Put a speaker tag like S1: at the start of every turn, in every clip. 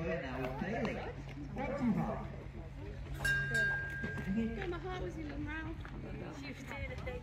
S1: it now, Bailey. Not too hard.
S2: Yeah, my heart was in my mouth. She was doing a thing.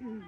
S3: More.